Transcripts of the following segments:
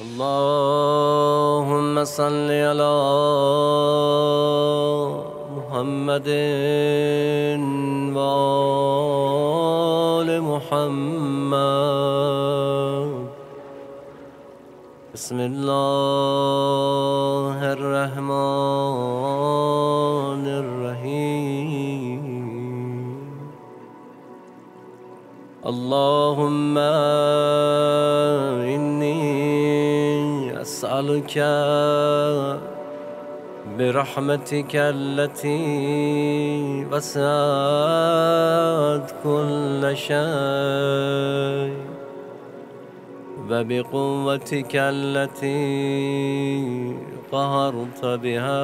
اللهم صل على محمد وآل محمد. بسم الله الرحمن الرحيم. اللهم أسألك برحمتك التي وسعت كل شيء وبقوتك التي قهرت بها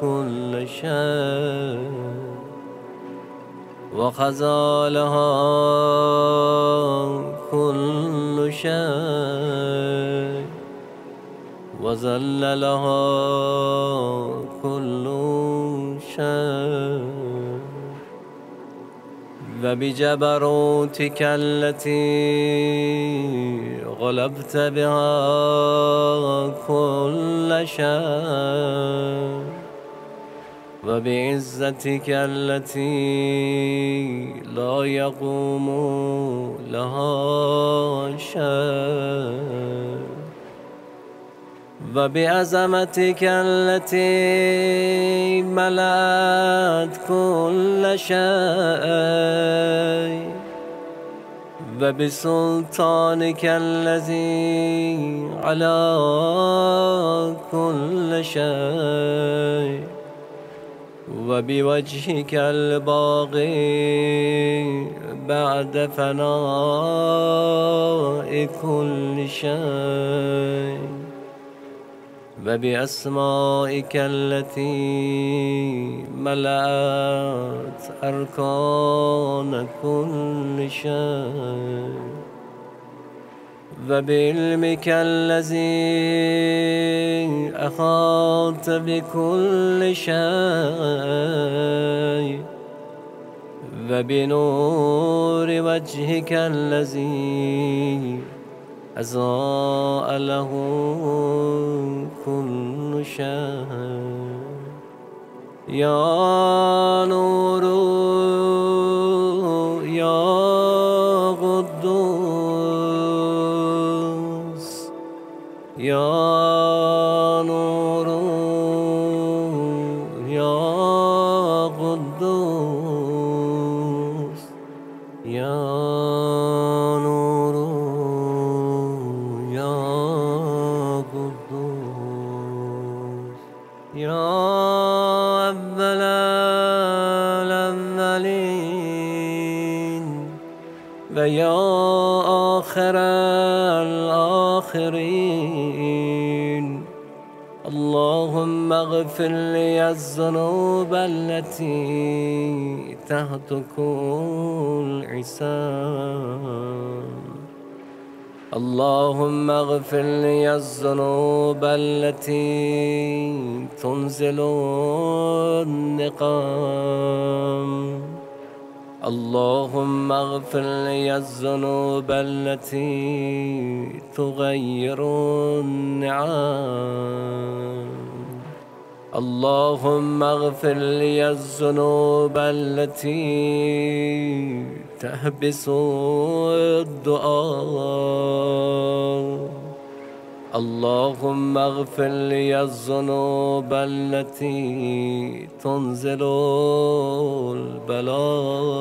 كل شيء وخزالها كل شيء وزللها كل شيء. وبجبروتك التي غلبت بها كل شيء. وبعزتك التي لا يقوم لها شيء. وبعظمتك التي ملأت كل شيء وبسلطانك الذي على كل شيء وبوجهك الباغي بعد فناء كل شيء وبأسمائك التي ملأت أركان كل شيء. وبعلمك الذي أخاط بكل شيء. وبنور وجهك الذي أزاء له كل شيء يا نور اغفر لي الذنوب التي تهتك العسام اللهم اغفر لي الذنوب التي تنزل النقام. اللهم اغفر لي الذنوب التي تغير النعام. اللهم اغفر لي الذنوب التي تحبس الدعاء. اللهم اغفر لي الذنوب التي تنزل البلاء.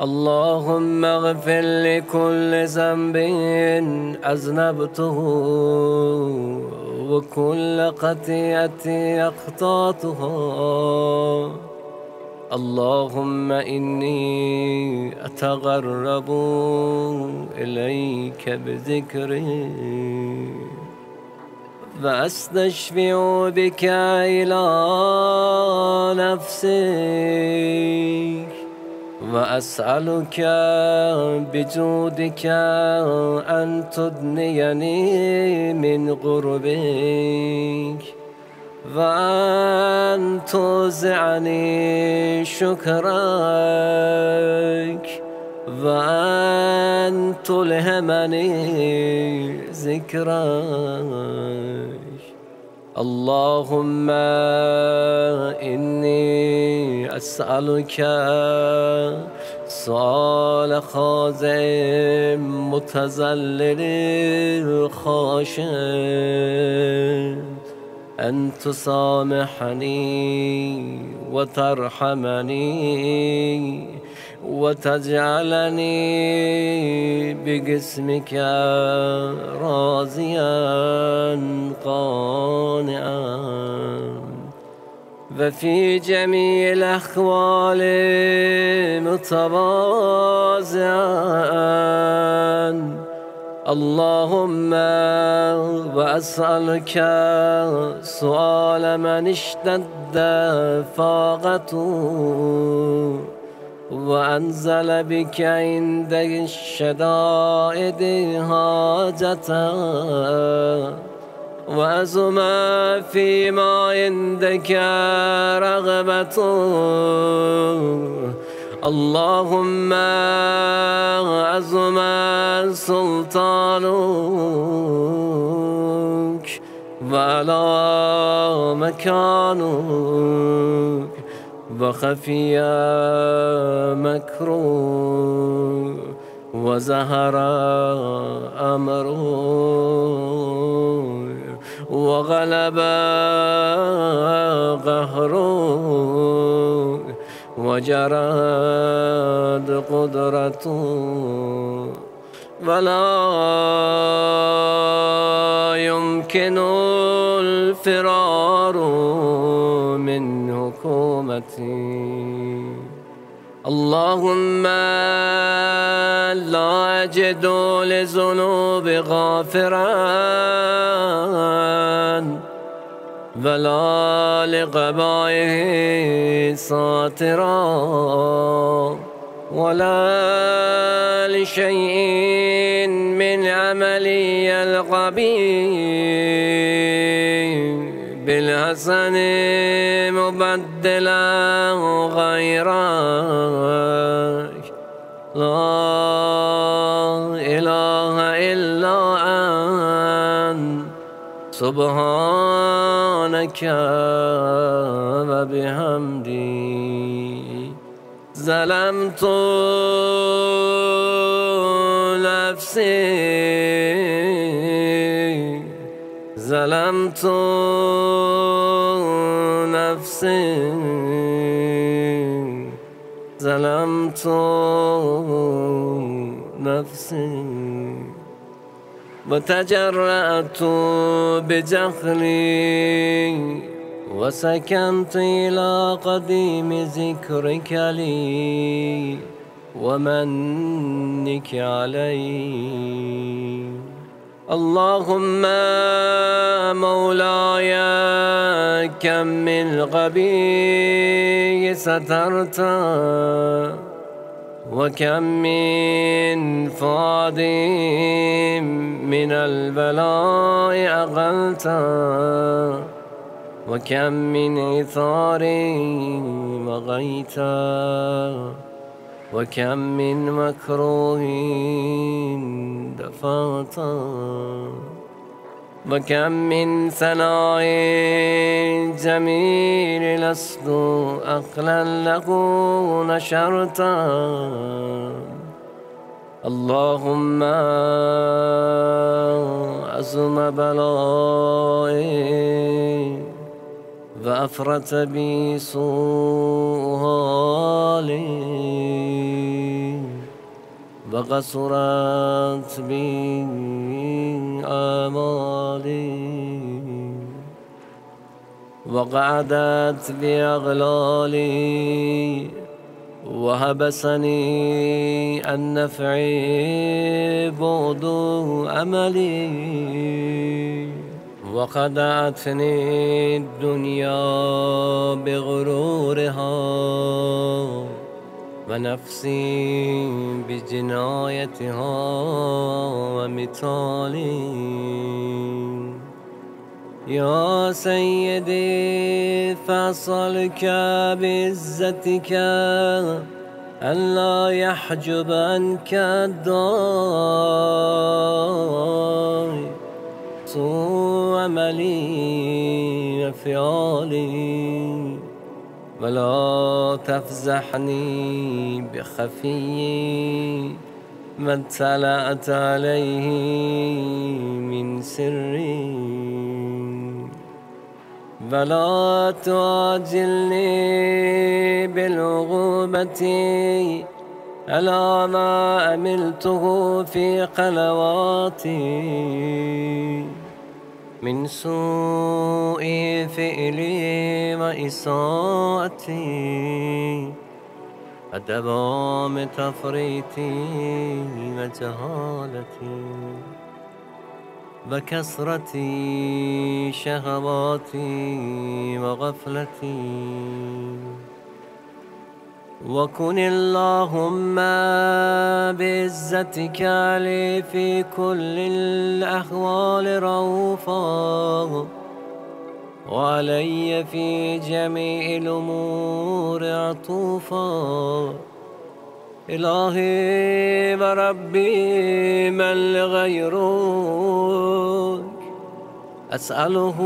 اللهم اغفر لكل ذنب أذنبته. وكل قطيئة أخطأتها اللهم إني أتغرب إليك بذكري. وأستشفع بك إلى نفسي. وأسألك بجودك أن تدنيني من قربك وأن توزعني شكرك وأن تلهمني ذكرك. اللهم إني أسألك سؤال خازم متزلل خاشم أن تسامحني وترحمني وتجعلني بقسمك راضيا قانعا. وفي جميع الأحوال متواضعا اللهم وأسألك سؤال من اشتد فاقته. وأنزل بك عند الشدائد حاجته وأزم فيما عندك رغبته اللهم عظم سلطانك وعلى مكانك وخفي مكروه وزهر أمره وغلب قهره وجراد قدرته ولا يمكن الفرار من حكومتي. اللهم لا أجد لذنوب غافرا ولا لقبائه ساترا ولا لشيء من عملي القبيح بالحسن مبدلا غيرك لا إله إلا أنت. سبحانك وبحمدي. ظلمت نفسي ظلمت نفسي ظلمت نفسي وتجرأت بجهلي وسكنت إلى قديم ذكرك لي ومنك علي اللهم مولاي كم من غبي سترت وكم من فاد من البلاء أغلت وكم من عثار مغيت. وكم من مكروه دفعت. وكم من ثناء جميل لست أقلا له نشرت. اللهم عزم بلائي وأفرت بي سوء حالي وقصرت بي آمالي وقعدت بأغلالي وهبسني النفع بعد أملي وخدعتني الدنيا بغرورها ونفسي بجنايتها ومثالي. يا سيدي فصلك بعزتك ألا يحجب عنك الدار. سوء أملي وفعالي ولا تفزحني بخفي ما اطلعت عليه من سري ولا تعجلني بالعقوبة على ما أملته في قلواتي من سوء فعلي وإساءتي ودوام تفريطي وجهالتي. وكسرة شهواتي وغفلتي. وكن اللهم بعزتك لي في كل الأحوال رؤوفا وعلي في جميع الأمور عطوفا. إلهي وربي من لغيرك أسأله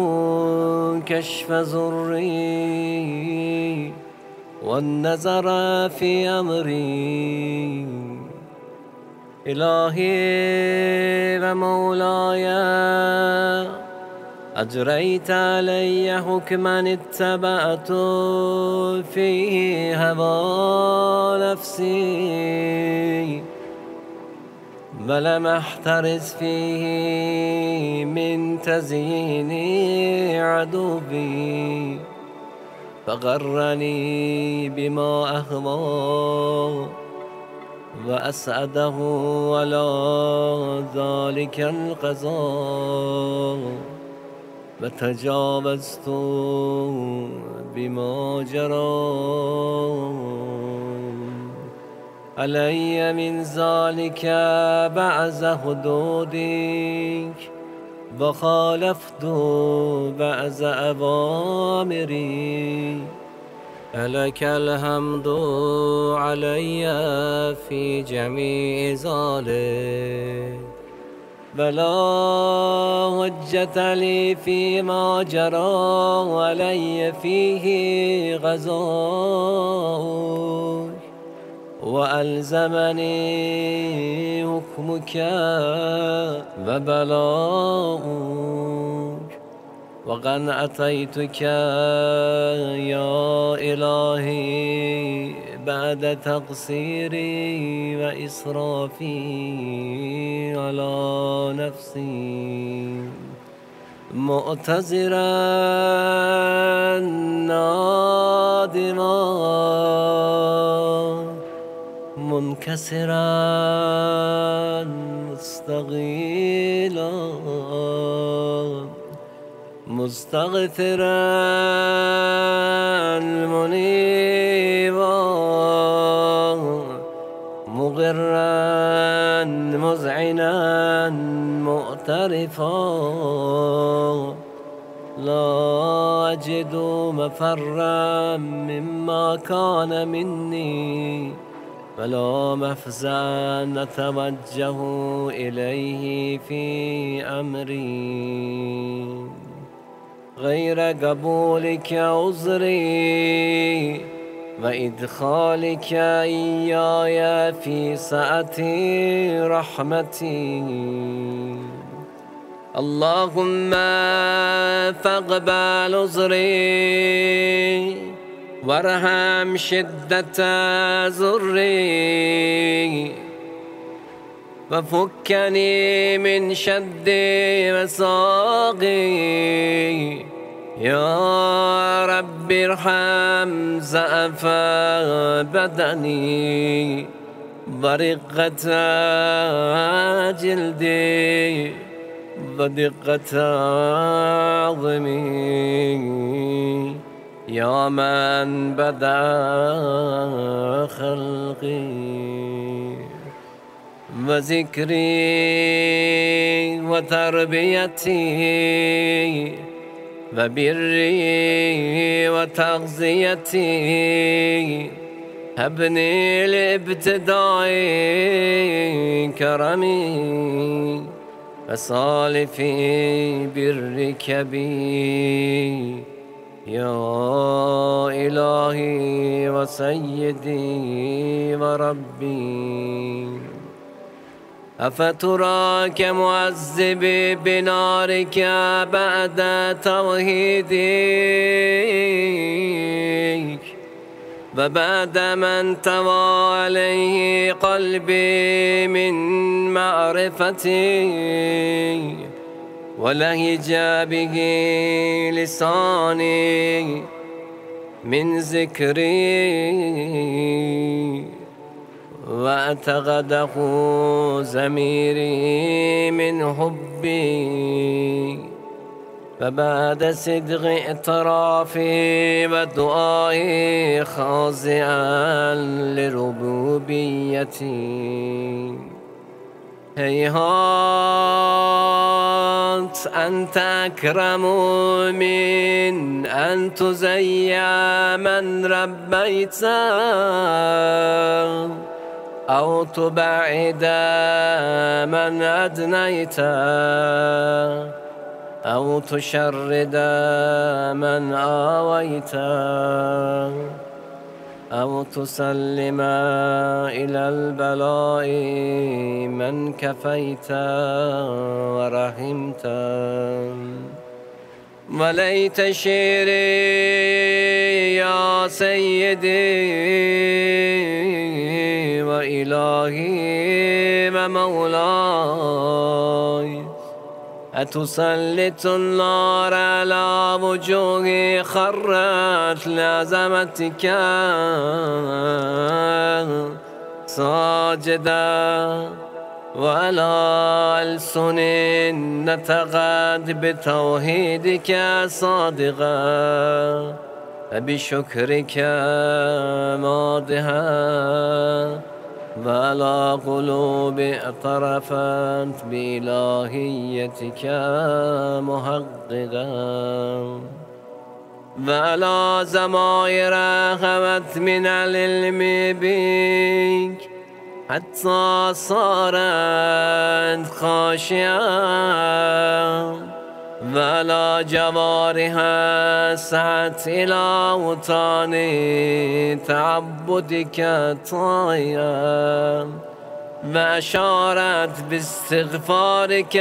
كشف ضري والنظر في أمري. إلهي ومولاي أجريت علي حكما اتبعت فيه هوى نفسي. ولم أحترز فيه من تزيين عدوي. فغرني بما أهوى وأسعده على ذلك القضاء وتجاوزت بما جرى علي من ذلك بعز حدودك وخالفت بعز أوامري. لك الحمد علي في جميع ذلك بلا حجة لي فيما جرى علي فيه غزاك وألزمني حكمك وبلاؤك وقد أتيتك يا إلهي بعد تقصيري وإسرافي على نفسي. مؤتزرا نادما. منكسرا مستغيلا مستغفرا منيبا مغرا مزعنا مؤترفا. لا أجد مفرا مما كان مني. ولا مفزعا نتوجه إليه في أمري. غير قبولك عذري وإدخالك إياي في سعة رحمتي. اللهم فاقبل عذري وارحم شدة زري وفكني من شد مساقي يا رب ارحم زأف بدني ورقة جلدي ودقة عظمي يا من بدا خلقي وذكري وتربيتي وبري وتغذيتي هبني لابتدائي كرمي فصالفي برك بي يا إلهي وسيدي وربي أفتراك معذبي بنارك بعد توحيدك؟ وبعد من توى عليه قلبي من معرفتي ولهج به لساني من ذكري. واعتقده زميري من حبي. فبعد صدق اعترافي ودعائي خاضعا لربوبيتي. هيهات أنت أكرم من أن تزيع من ربيت أو تبعد من أدنيت أو تشرد من آويت أو تسلم إلى البلاء من كفيت ورحمت وليت شيري يا سيدي وإلهي ومولاي أتسلط النار على وجوه خرت لعظمتك. ساجدا وعلى ألسن نتغد بتوحيدك صادقا. بشكرك ماضها وعلى قلوب اعترفت بإلهيتك محققا وعلى زمائر خمت من العلم بك حتى صارت خاشعة ولا جوارها سعت إلى وطان تعبدك طايا وأشارت باستغفارك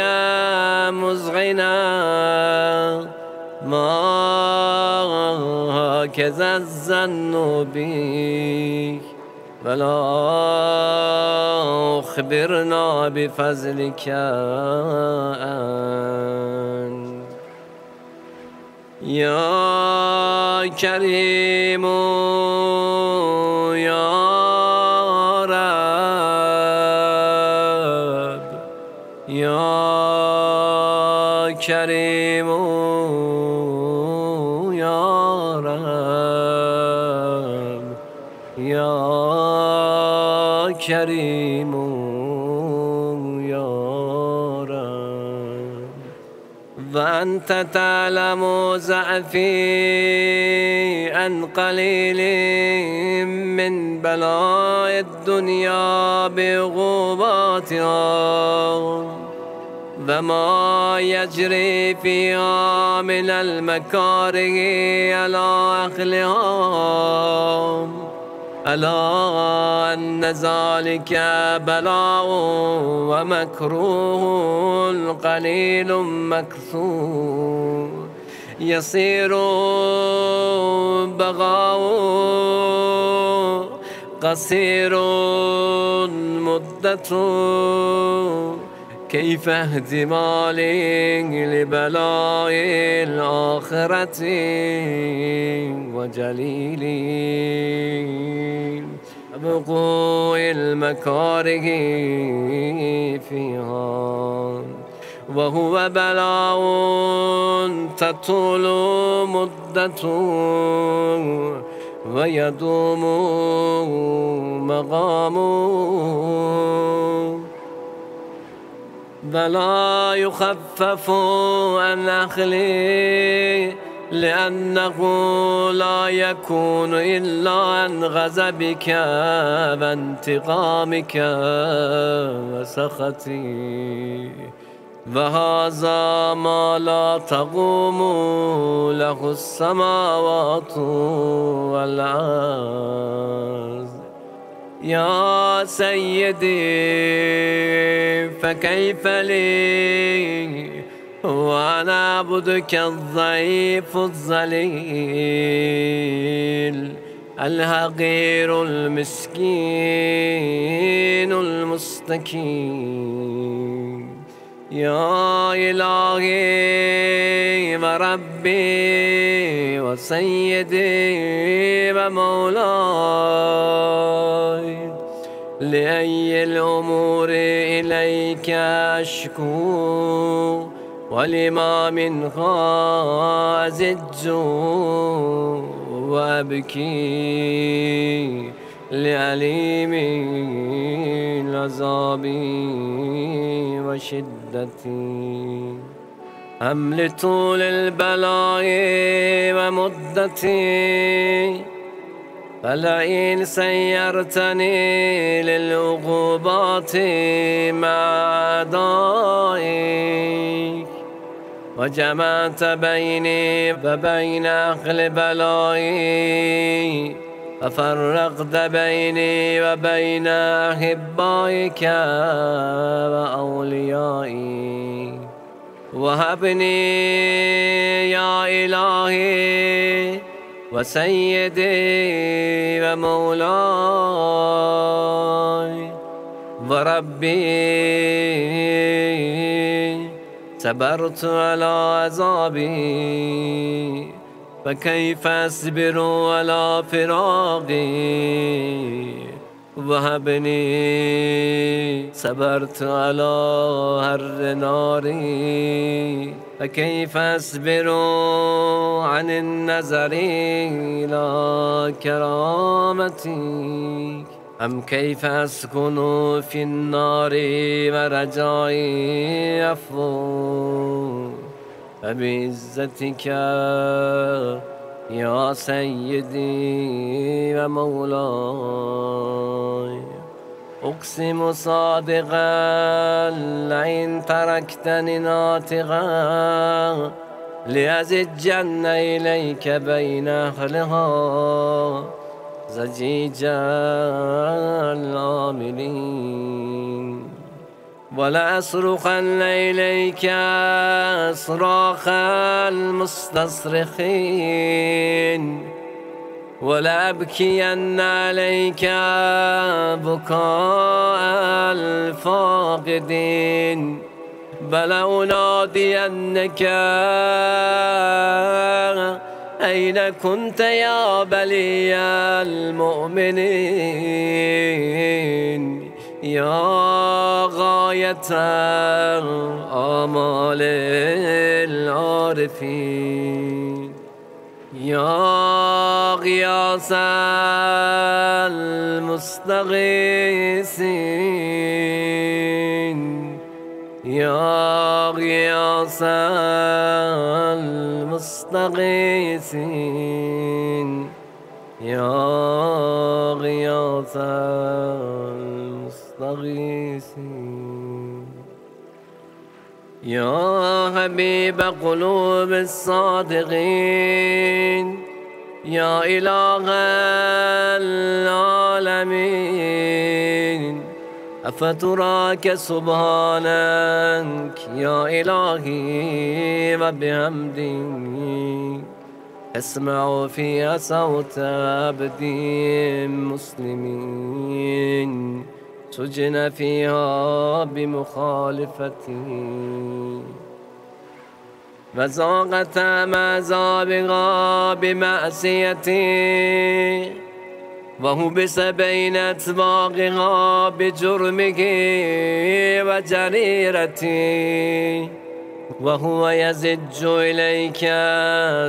مزغنا. ما هكذا الظن بك. ولا أخبرنا بفضلك أنت یا کریم و یا رب یا کریم و یا رب یا کریم. وأنت تعلم زعفي أن قليل من بلاء الدنيا بغوباتها وما يجري فيها من المكاره على أهلها ألا أن ذلك بلاء ومكروه قليل مكثور. يصير بغاء قصير مدة. كيف اهتمالي لبلاء الآخرة وجليلي بقوء المكاره فيها وهو بلاء تطول مدته ويدوم مقامه. ولا يخفف عن أخلي لأنه لا يكون إلا عن غضبك وانتقامك وسخطي. وهذا ما لا تقوم له السماوات والأرض. يا سيدي فكيف لي؟ وأنا عبدك الضعيف الذليل الهقير المسكين المستكين. يا إلهي وربي وسيدي ومولاي لأي الأمور إليك أشكو ولما من خازج وأبكي. لأليم العذاب وشدتي أم لطول البلاء ومدتي فلئن سيرتني للعقوبات مع أعدائك. وجمعت بيني وبين أهل بلائي. وفرقت بيني وبين أحبائك وأوليائي. وهبني يا إلهي وسيدي ومولاي. وربي صبرت على عذابي. فكيف أصبر على فراقي وهبني صبرت على هر ناري فكيف أصبر عن النظر إلى كرامتك أم كيف أسكن في النار ورجائي عفو فبعزتك يا سيدي ومولاي أقسم صادقا لئن تركتني ناطقا لأزجن إليك بين أهلها. زجيج العاملين ولا أصرخن إليك صراخ المستصرخين ولا أبكين عليك بكاء الفاقدين بل أنادينك أين كنت يا بلي المؤمنين يا غاية آمال العارفين. يا غياث المستغيثين. يا غياث المستغيثين. يا غياث المستغيثين يا حبيب قلوب الصادقين يا إله العالمين أفتراك سبحانك يا إلهي وبحمدك أسمع فيها صوت عبد مسلمين سجن فيها بمخالفتي. وزاغت مزابغا بمعصيتي وهبس بين أطباقها بجرمه وجريرتي. وهو يزج إليك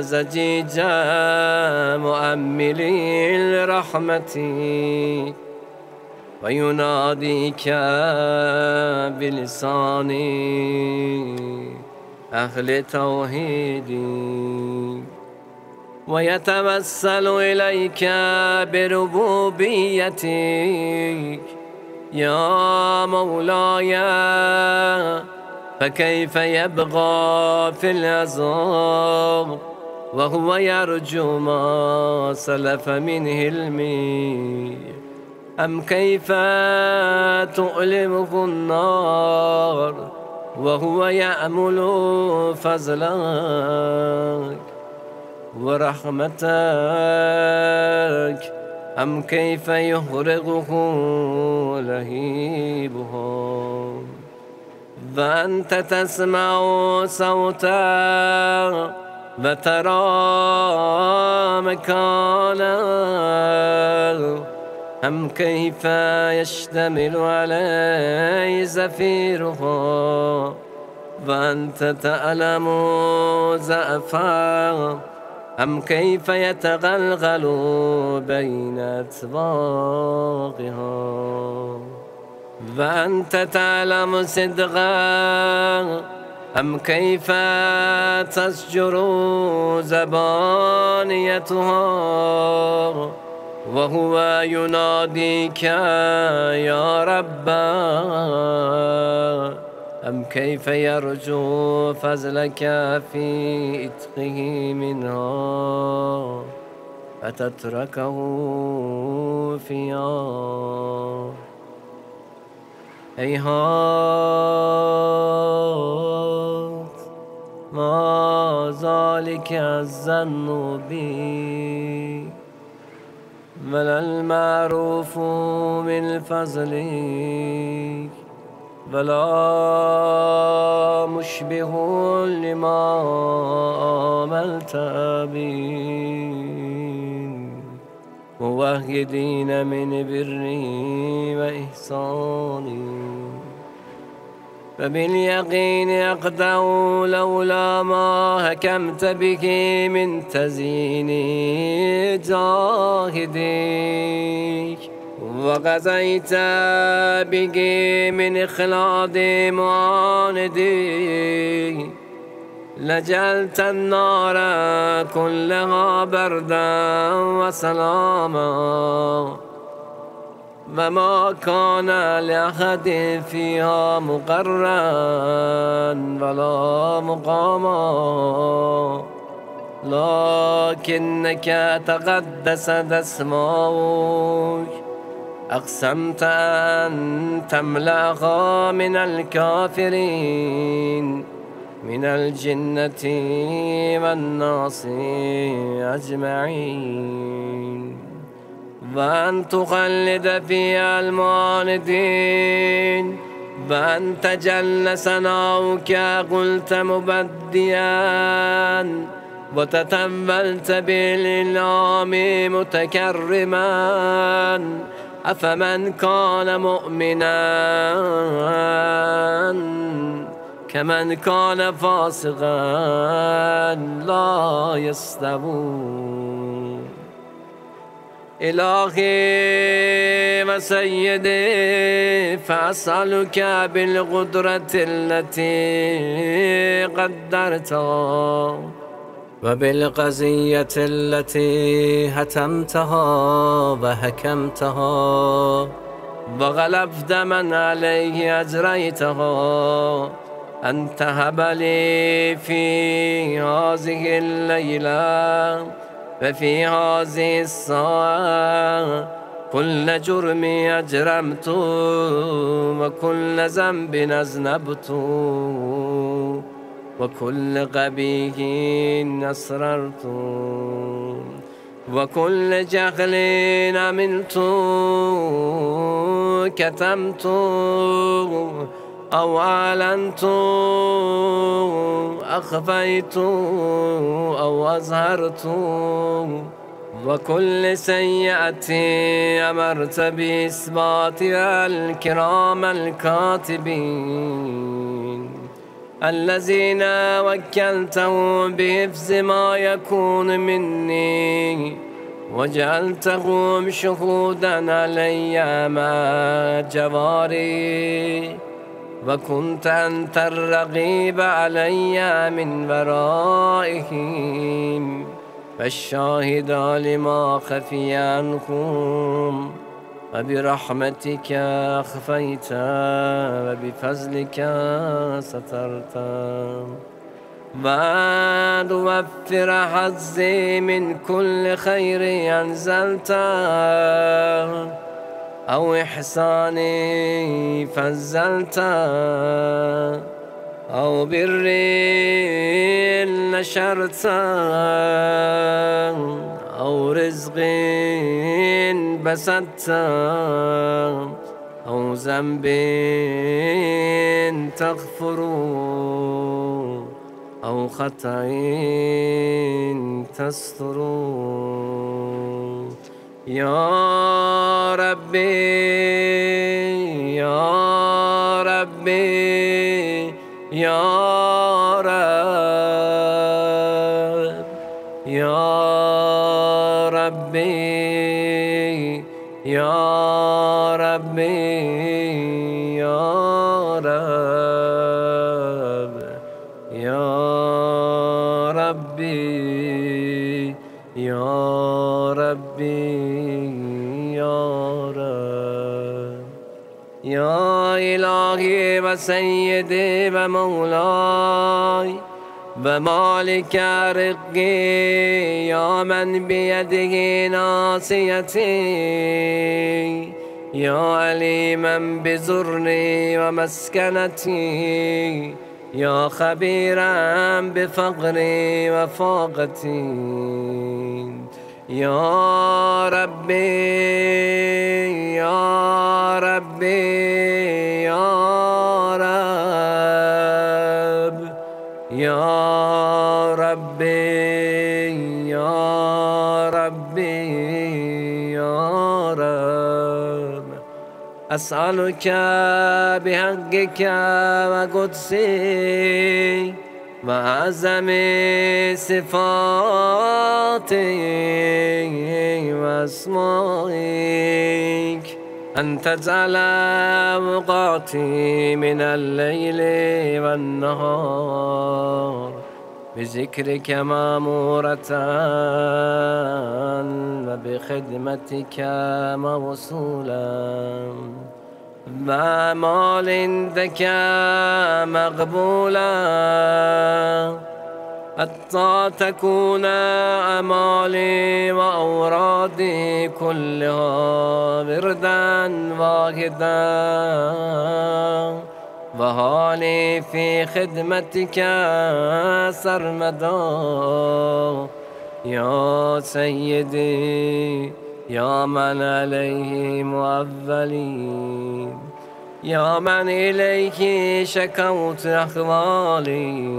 زجيجا مؤملي الرحمة. ويناديك بلسان أهل توحيدي. ويتوسل إليك بربوبيتك يا مولاي فكيف يبغى في العذاب وهو يرجو ما سلف من هلمي أم كيف تؤلمه النار وهو يأمل فضلك ورحمتك؟ أم كيف يهرغه لهيبهم فأنت تسمع صوتا وترى مكانا أم كيف يشتمل عليه زفيرها وأنت تعلم زأفا. أم كيف يتغلغل بين أطباقها وأنت تعلم صدقا. أم كيف تسجر زبانيتها؟ وهو يناديك يا رب. أم كيف يرجو فضلك في إتقه منها؟ فتتركه فيها؟ هيهات ما ذلك الظن بي ولا المعروف من فضلك ولا مشبه لما عملت بي موحدين من بري وإحساني فباليقين أقدع لولا ما هكمت به من تزيين جاهديك. وغزيت به من إخلاد معاندي لجلت النار كلها بردا وسلاما. وما كان لأحد فيها مقرا ولا مقاما. لكنك تقدست اسماؤك أقسمت أن تملأها من الكافرين. من الجنة والناس أجمعين. وأن تخلد فيها المعاندين وأن تجل سناؤك قلت مبديا وتتولت بالإنعام متكرما. أفمن كان مؤمنا؟ كمن كان فاسقا؟ لا يستوون. إلهي وسيدي فأسألك بالقدرة التي قدرتها وبالقضية التي هتمتها وهكمتها وغلبت من عليه أجريتها أن تهب لي في هذه الليلة وفي هذه الساعة كل جرم أجرمت وكل ذنب أذنبت وكل قبيح أسررت وكل جهل عملت كتمت أو أعلنت أخفيت أو أظهرت وكل سيئة أمرت بإثباتها الكرام الكاتبين. الذين وكلتهم بحفظ ما يكون مني. وجعلتهم شهودا علي مع جواري. وكنت أنت الرقيب علي من ورائهم فالشاهد لما خفي عنكم وبرحمتك أخفيت وبفضلك سترت بعد وفر حظي من كل خير أنزلت أو إحساني فزلت أو بر نشرت أو رزق بسطت أو ذنب تغفر أو خطأ تستر يا ربي يا ربي يا یا الهی و سیدی و مولای و مالک رقی یا من بیده ناصیتی یا علی من بزرنی و مسکنتی یا خبیرم بفقری و فاقتی یا ربی يا ربي يا رب يا ربي يا ربي يا رب. أسألك بحقك وقدسي وأعظم صفاتي وأسمائك أن تجعل أوقاتي من الليل والنهار بذكرك مامورة وبخدمتك موصولا. بأعمال عندك مقبولا. حتى تكون أمالي وأورادي كلها وردا واحدا. وهالي في خدمتك سرمدا. يا سيدي يا من عليه مؤولي يا من إليه شكوت أحوالي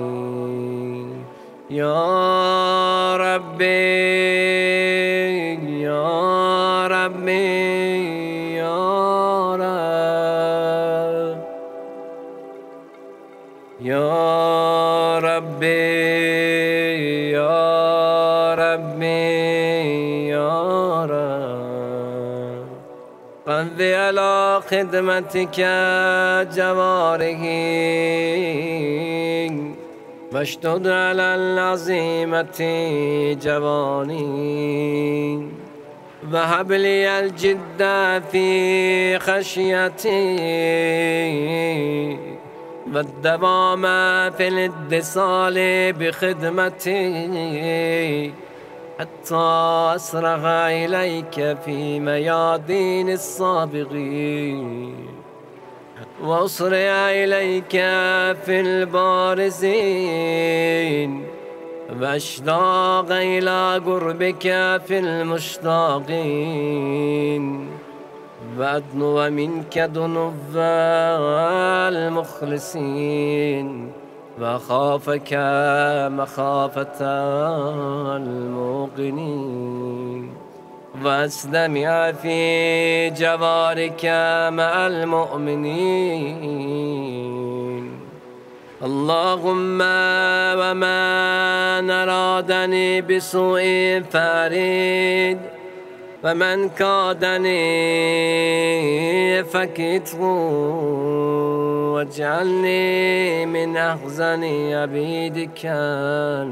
يا ربي يا ربي يا رب يا ربي. قد على خدمتك جوارحي واشدد على العزيمة جواني وهب لي الجد في خشيتي والدوام في الاتصال بخدمتي حتى أسرع إليك في ميادين السابقين. وأسرع إليك في البارزين. وأشتاق إلى قربك في المشتاقين. وأدنو منك دنو المخلصين. وخافك مخافة الموقنين. واستمع في جوارك مع المؤمنين. اللهم وما أرادني بسوء فارد فمن كادني فكته واجعلني من أحزن عبيدك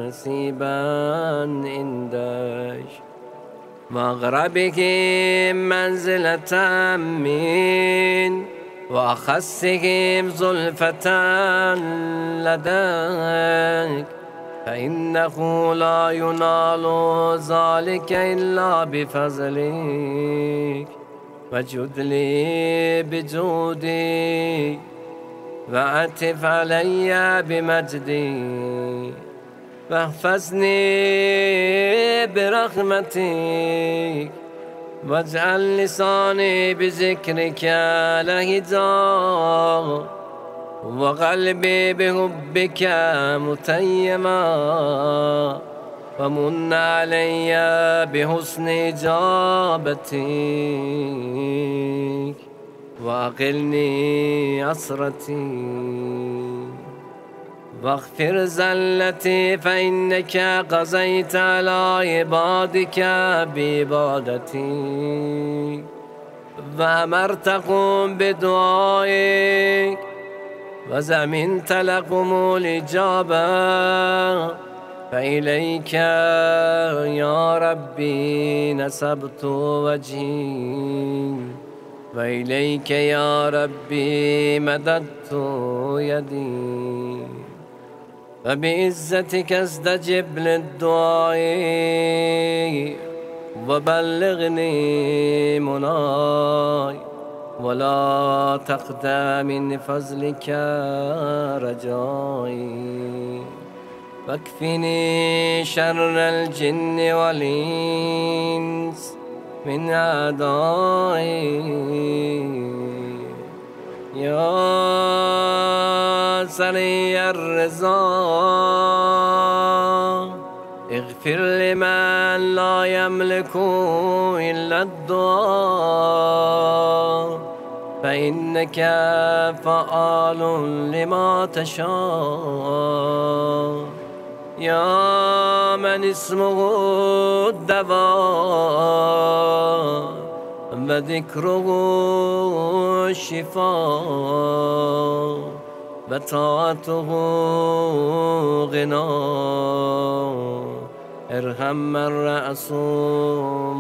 نسيبا عندك. وأغربهم منزلة من وأخسهم زلفة لديك. فإنه لا ينال ذلك إلا بفضلك وجد لي بجودي وعتف علي بمجدي. واحفظني برحمتك واجعل لساني بذكرك لهجا وقلبي بحبك متيما ومن علي بحسن إجابتك وأقلني عصرتي واغفر زلتي فإنك قضيت على عبادك بعبادتي وأمرتكم بدعائك وزمنت لكم الإجابة فإليك يا ربي نسبت وجهي. وإليك يا ربي مددت يدي. فبعزتك استجب للدعاء وبلغني مناي. ولا تقدى من فضلك رجائي. واكفني شر الجن والإنس من أعدائي. يا سري الرضا اغفر لمن لا يملك إلا الدعاء. فإنك فعال لما تشاء. يا من اسمه الدواء وذكره الشفاء بطاعته غنى. ارحم من رأس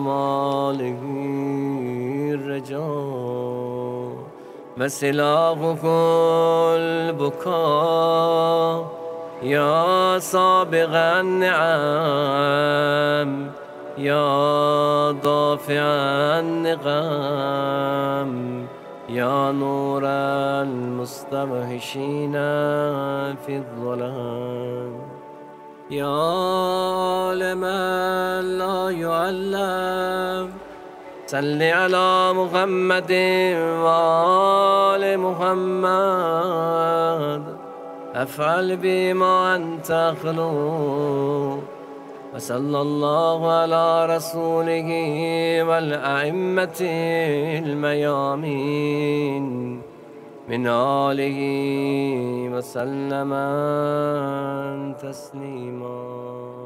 ماله الرجاء. وسلاحه البكاء يا سابق النعم يا دافع النقم يا نور المستوحشين في الظلام. يا عالم لا يعلم صل على محمد وآل محمد. أفعل بما أنت أخلو وصلى الله على رسوله والأئمة الميامين. من آله وسلم تسليما.